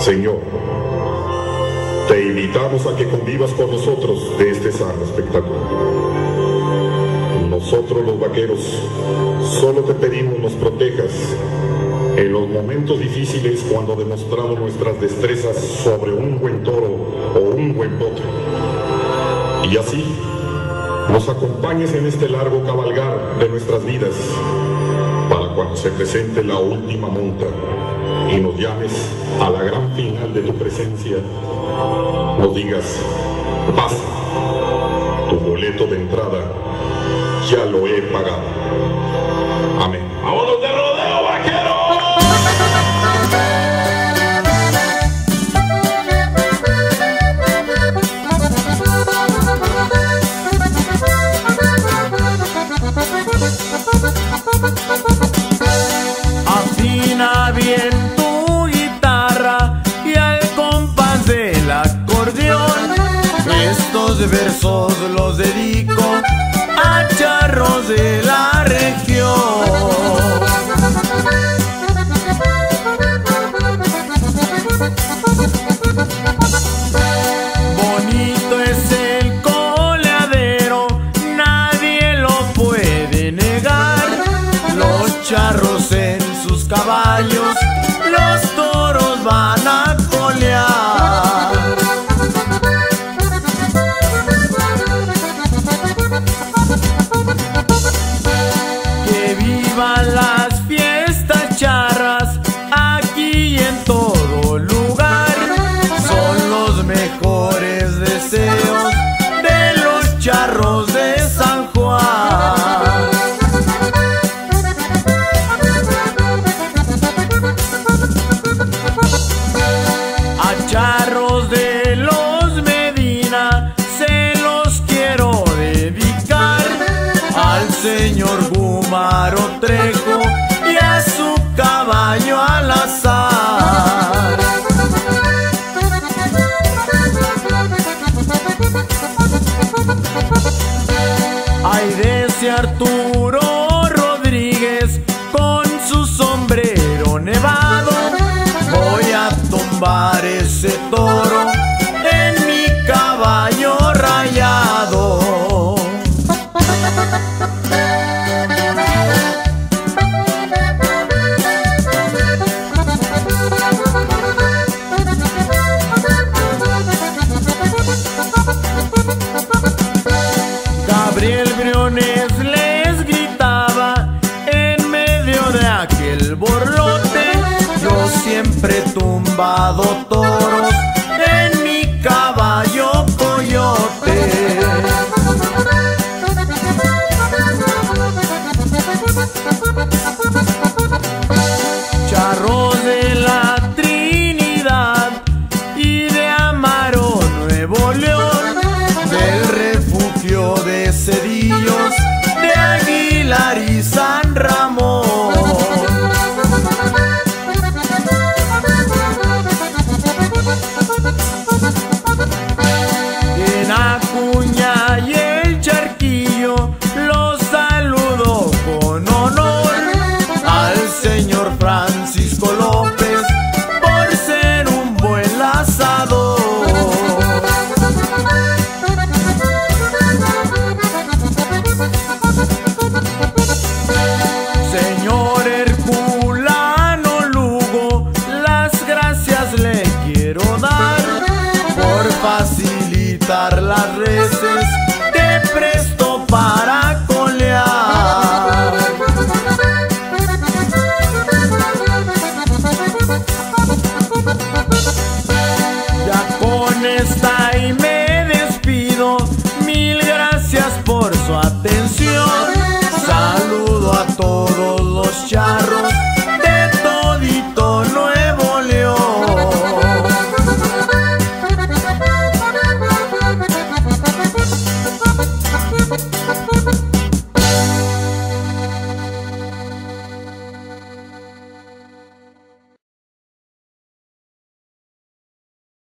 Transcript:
Señor, te invitamos a que convivas con nosotros de este sano espectáculo. Nosotros los vaqueros solo te pedimos nos protejas en los momentos difíciles cuando demostramos nuestras destrezas sobre un buen toro o un buen potro. Y así nos acompañes en este largo cabalgar de nuestras vidas para cuando se presente la última monta y nos llames a la gran final de tu presencia, nos digas, pasa, tu boleto de entrada ya lo he pagado. Versos los dedico a charros de la región. Arturo Rodríguez con su sombrero nevado. Voy a tumbar ese toro siempre tumbado las reses que presto para colear. Ya con esta y me despido, mil gracias por su atención.